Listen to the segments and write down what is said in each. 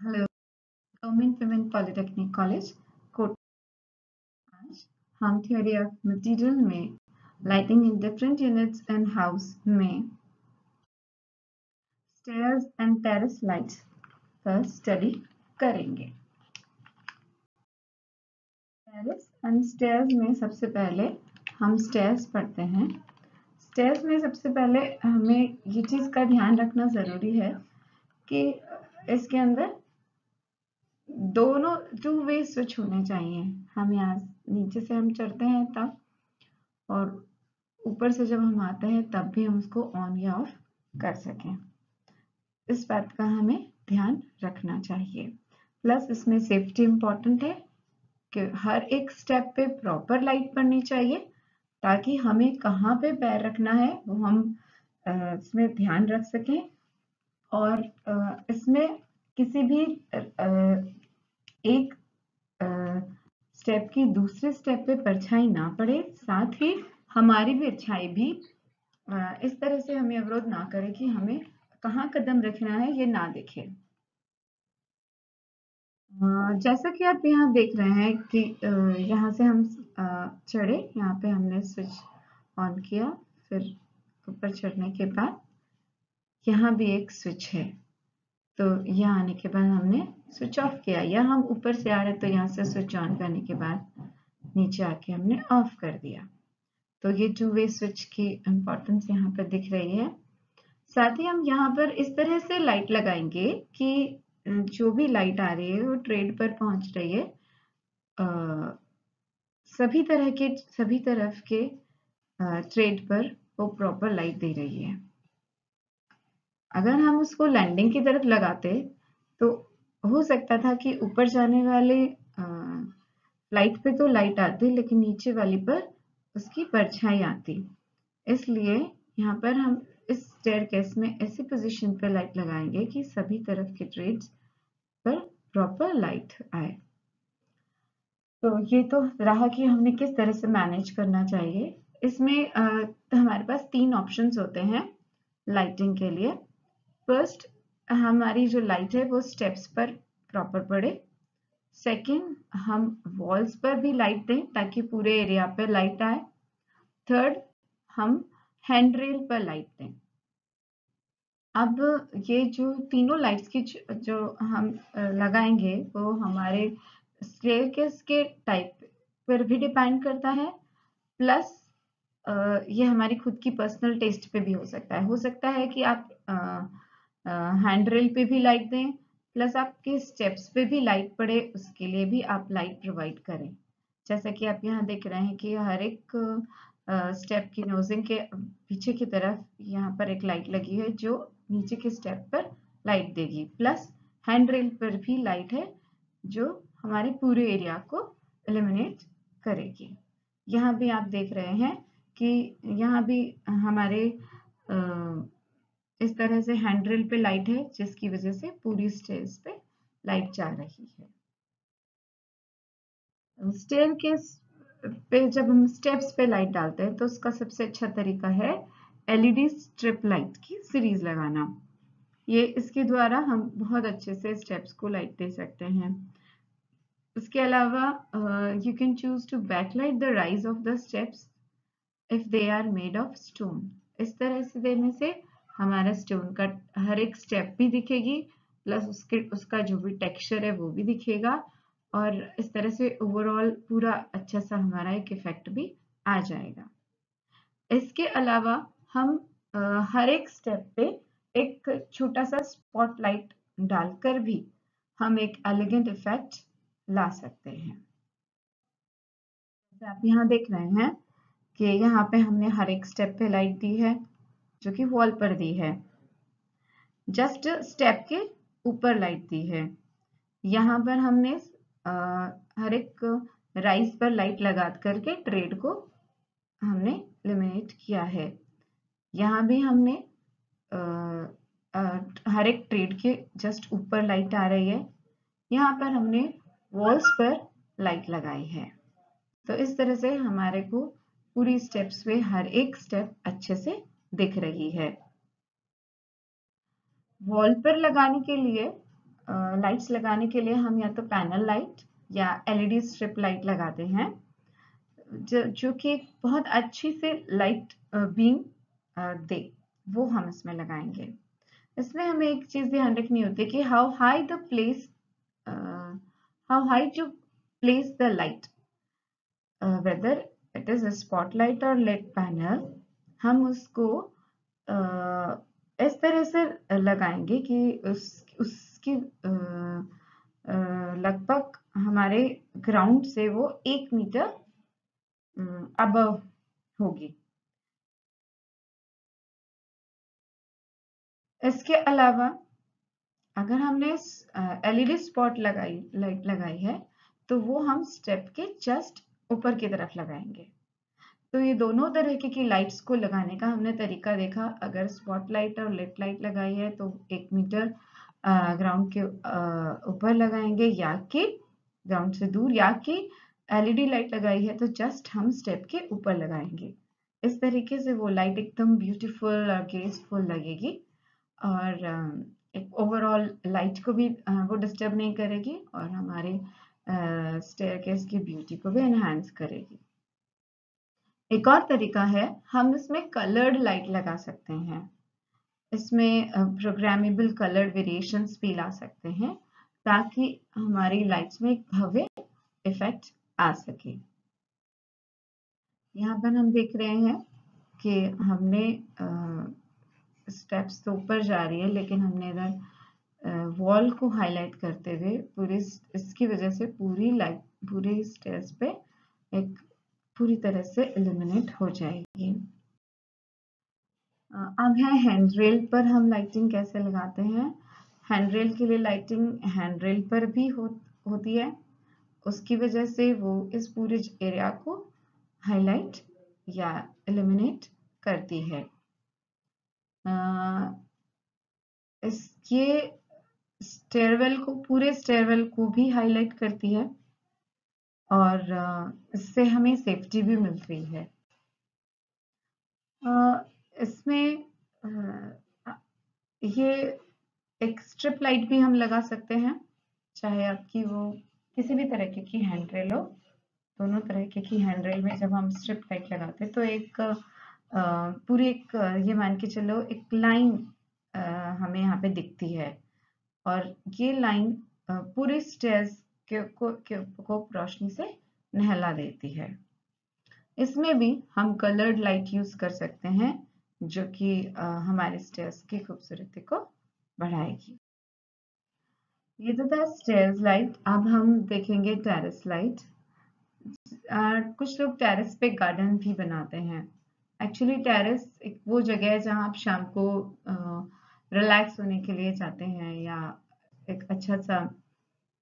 Government women polytechnic college कोट आज हम थ्योरी ऑफ़ मटेरियल में lighting in different units and house में स्टेयर्स एंड टेरेस लाइट्स पर स्टडी करेंगे। टेरेस एंड स्टेयर्स में सबसे पहले हम स्टेयर्स पढ़ते हैं। स्टेयर्स में सबसे पहले हमें ये चीज़ का ध्यान रखना ज़रूरी है कि इसके अंदर दोनों टू वे स्विच होने चाहिए। हम यहाँ नीचे से हम चढ़ते हैं तब, और ऊपर से जब हम आते हैं तब भी हम उसको ऑन या ऑफ़ कर सकें। इस बात का हमें ध्यान रखना चाहिए। प्लस इसमें सेफ्टी इंपॉर्टेंट है कि हर एक स्टेप पे प्रॉपर लाइट पड़नी चाहिए, ताकि हमें कहाँ पे पैर रखना है, वो हम इसमें ध्यान रख सकें। और इसमें किसी भी एक स्टेप की दूसरे स्टेप पे परछाई ना पड़े, साथ ही हमारी भी अच्छाई भी इस तरह से हमें अवरोध ना करे कि हमें कहाँ कदम रखना है, ये ना देखे। जैसा कि आप यहाँ देख रहे हैं कि यहाँ से हम चढ़े, यहाँ पे हमने स्विच ऑन किया, फिर ऊपर चढ़ने के बाद यहाँ भी एक स्विच है। तो यहाँ आने के बाद हमने स्विच ऑफ़ किया। या हम ऊपर से आ रहे तो यहाँ से स्विच ऑन करने के बाद नीचे आके हमने ऑफ़ कर दिया। तो ये टू वे स्विच की इम्पोर्टेंस यहाँ पर दिख रही है। साथ ही हम यहाँ पर इस तरह से लाइट लगाएँगे कि जो भी लाइट आ रही है वो ट्रेड पर पहुँच रही है। आ, सभी तरह के सभी तरफ़ के ट्रेड पर वो प्रॉपर लाइट दे रही है। अगर हम उसको लैंडिंग की तरफ़ लगाते तो हो सकता था कि ऊपर जाने वाले फ़्लाइट पे तो लाइट आती, लेकिन नीचे वाली पर उसकी परछाई आती। इसलिए यहाँ पर हम इस स्टेयर केस में ऐसी पोजीशन पर लाइट लगाएँगे कि सभी तरफ़ के ट्रेड्स पर प्रॉपर लाइट आए। तो ये तो रहा कि हमने किस तरह से मैनेज करना चाहिए। इसमें तो हमारे पास तीन ऑप्शंस होते हैं लाइटिंग के लिए। फ़र्स्ट हमारी जो लाइट है, वो स्टेप्स पर प्रॉपर पड़े। सेकंड हम वॉल्स पर भी लाइट दें, ताकि पूरे एरिया पे लाइट आए। थर्ड हम हैंड रेल पर लाइट दें। अब ये जो तीनों लाइट्स की जो हम लगाएँगे, वो हमारे स्टेयरकेस के टाइप पर भी डिपेंड करता है। प्लस ये हमारी खुद की पर्सनल टेस्ट पे भी हो सकता है। हो सकता है कि आप हैंड रेल पे भी लाइट दें प्लस आपके स्टेप्स पे भी लाइट पड़े, उसके लिए भी आप लाइट प्रोवाइड करें। जैसा कि आप यहाँ देख रहे हैं कि हर एक स्टेप की नोजिंग के पीछे की तरफ़ यहाँ पर एक लाइट लगी है, जो नीचे के स्टेप पर लाइट देगी। प्लस हैंड रेल पर भी लाइट है, जो हमारे पूरे एरिया को एलिमिनेट करेगी। यहाँ भी आप देख रहे हैं कि यहाँ भी हमारे इस तरह से हैंडरेल पे लाइट है, जिसकी वजह से पूरी स्टेज पे लाइट जा रही है। स्टेयर के पे जब हम स्टेप्स पे लाइट डालते हैं तो उसका सबसे अच्छा तरीका है एलईडी स्ट्रिप लाइट की सीरीज़ लगाना। ये इसके द्वारा हम बहुत अच्छे से स्टेप्स को लाइट दे सकते हैं। उसके अलावा you can choose to backlight the rise of the steps if they are made of stone इस तरह से देने से हमारा स्टोन का हर एक स्टेप भी दिखेगी प्लस उसके उसका जो भी टेक्सचर है वो भी दिखेगा और इस तरह से ओवरऑल पूरा अच्छा सा हमारा एक इफ़ेक्ट भी आ जाएगा। इसके अलावा हम आ, हर एक स्टेप पे एक छोटा सा स्पॉटलाइट डालकर भी हम एक एलिगेंट इफ़ेक्ट ला सकते हैं। तो आप यहाँ देख रहे हैं कि यहाँ पे हमने हर एक स्टेप पे लाइट दी है। जो कि वॉल पर दी है। जस्ट स्टेप के ऊपर लाइट दी है। यहाँ पर हमने आ, हर एक राइस पर लाइट लगा करके ट्रेड को हमने लिमिनेट किया है। यहाँ भी हमने आ, आ, हर एक ट्रेड के जस्ट ऊपर लाइट आ रही है। यहाँ पर हमने वॉल्स पर लाइट लगाई है। तो इस तरह से हमारे को पूरी स्टेप्स पे हर एक स्टेप अच्छे से दिख रही है। वॉल पर लगाने के लिए लाइट्स लगाने के लिए हम या तो पैनल लाइट या एलईडी स्ट्रिप लाइट लगाते हैं। जो, जो कि बहुत अच्छी से लाइट बीम दे वो हम इसमें लगाएँगे। इसमें हमें एक चीज़ ध्यान रखनी होती है कि how high the place how high to place the light whether it is spotlight और लेट पैनल हम उसको इस तरह से लगाएँगे कि उस, उसकी लगभग हमारे ग्राउंड से वो एक मीटर अब होगी। इसके अलावा अगर हमने एलईडी स्पॉट लगाई लाइट लगाई है तो वो हम स्टेप के जस्ट ऊपर की तरफ़ लगाएँगे। तो ये दोनों तरह की लाइट्स को लगाने का हमने तरीका देखा। अगर स्पॉट लाइट और लेट लाइट लगाई है तो एक मीटर ग्राउंड के ऊपर लगाएँगे या कि ग्राउंड से दूर या कि एलईडी लाइट लगाई है तो जस्ट हम स्टेप के ऊपर लगाएँगे। इस तरीके से वो लाइट एकदम ब्यूटीफुल और ग्रेसफुल लगेगी और एक ओवरऑल लाइट को भी वो डिस्टर्ब नहीं करेगी और हमारे स्टेयर की ब्यूटी को भी एनहांस करेगी। एक और तरीका है, हम इसमें कलर्ड लाइट लगा सकते हैं। इसमें प्रोग्रामेबल कलर्ड वेरिएशंस भी ला सकते हैं, ताकि हमारी लाइट्स में एक भव्य इफ़ेक्ट आ सके। यहाँ पर हम देख रहे हैं कि हमने स्टेप्स तो ऊपर जा रही है, लेकिन हमने इधर वॉल को हाईलाइट करते हुए पूरी, इसकी वजह से पूरी लाइट पूरी स्टेयर्स पे एक पूरी तरह से एलिमिनेट हो जाएगी। अब है हैंड रेल पर हम लाइटिंग कैसे लगाते हैं? हैंड रेल के लिए लाइटिंग हैंड रेल पर भी हो, होती है। उसकी वजह से वो इस पूरे एरिया को हाईलाइट या एलिमिनेट करती है। इसके स्टेयरवेल को पूरे स्टेयरवेल को भी हाईलाइट करती है। और इससे हमें सेफ्टी भी मिल रही है। इसमें ये एक स्ट्रिप लाइट भी हम लगा सकते हैं, चाहे आपकी वो किसी भी तरह की की हैंड रेल हो, दोनों तरह की हैंड रेल में जब हम स्ट्रिप लाइट लगाते हैं तो एक पूरी एक, ये मान के चलो, एक लाइन हमें यहाँ पे दिखती है। और ये लाइन पूरे स्टेयर्स को, रोशनी से नहला देती है। इसमें भी हम कलर्ड लाइट यूज़ कर सकते हैं जो कि हमारे स्टेयर्स की खूबसूरती को बढ़ाएगी। ये तो था स्टेयर्स लाइट अब हम देखेंगे टेरेस लाइट कुछ लोग टेरेस पे गार्डन भी बनाते हैं। एक्चुअली टेरेस एक वो जगह है जहाँ आप शाम को रिलैक्स होने के लिए जाते हैं या एक अच्छा सा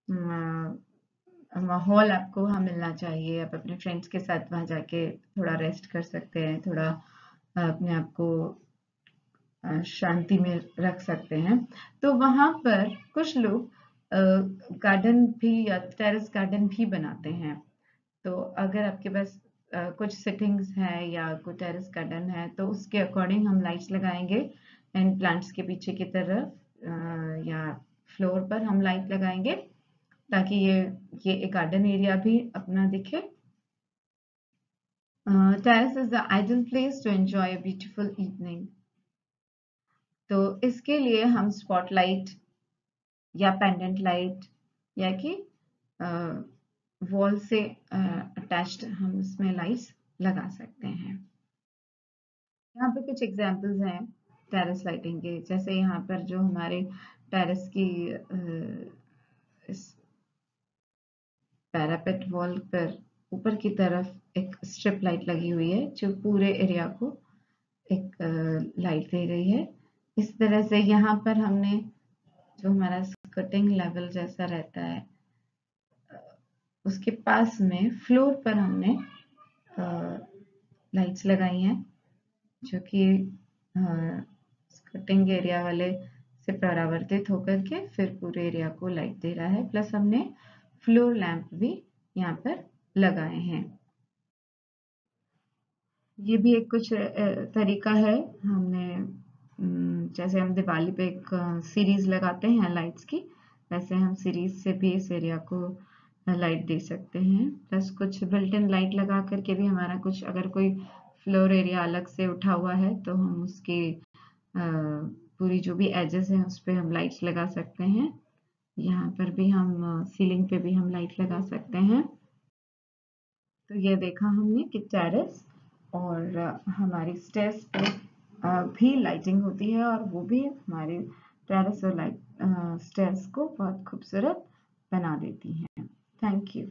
माहौल आपको वहाँ मिलना चाहिए। आप अपने फ्रेंड्स के साथ वहाँ जाके थोड़ा रेस्ट कर सकते हैं, थोड़ा अपने आप को शांति में रख सकते हैं। तो वहाँ पर कुछ लोग गार्डन भी या टेरेस गार्डन भी बनाते हैं। तो अगर आपके पास कुछ सिटिंग्स है या कोई टेरेस गार्डन है तो उसके अकॉर्डिंग हम लाइट्स लगाएँगे एंड प्लांट्स के पीछे की तरफ़ या फ्लोर पर हम लाइट लगाएँगे। ताकि ये ये एक गार्डन एरिया भी अपना दिखे। Terrace is the ideal place to enjoy a beautiful evening तो इसके लिए हम स्पॉटलाइट या पेंडेंट लाइट या कि वॉल से अटैच्ड हम इसमें लाइट्स लगा सकते हैं। यहाँ पे कुछ एग्जांपल्स हैं टेरेस लाइटिंग के। जैसे यहाँ पर जो हमारे टेरेस की इस पैरापेट वॉल पर ऊपर की तरफ़ एक स्ट्रिप लाइट लगी हुई है, जो पूरे एरिया को एक लाइट दे रही है। इस तरह से यहाँ पर हमने जो हमारा स्कटिंग लेवल जैसा रहता है उसके पास में फ्लोर पर हमने लाइट्स लगाई हैं, जो कि स्कटिंग एरिया वाले से परावर्तित होकर के फिर पूरे एरिया को लाइट दे रहा है। प्लस हमने फ्लोर लैंप भी यहाँ पर लगाए हैं। ये भी एक कुछ तरीका है। हमने जैसे हम दिवाली पे एक सीरीज़ लगाते हैं लाइट्स की, वैसे हम सीरीज़ से भी इस एरिया को लाइट दे सकते हैं। प्लस कुछ बिल्ट इन लाइट लगा करके भी हमारा कुछ, अगर कोई फ्लोर एरिया अलग से उठा हुआ है तो हम उसकी पूरी जो भी एजेस हैं, उस पर हम लाइट्स लगा सकते हैं। यहाँ पर भी हम सीलिंग पे भी हम लाइट लगा सकते हैं। तो ये देखा हमने कि टेरेस और, हमारी स्टेस पे भी लाइटिंग होती है और वो भी हमारे टेरेस और लाइट स्टेस को बहुत खूबसूरत बना देती है। Thank you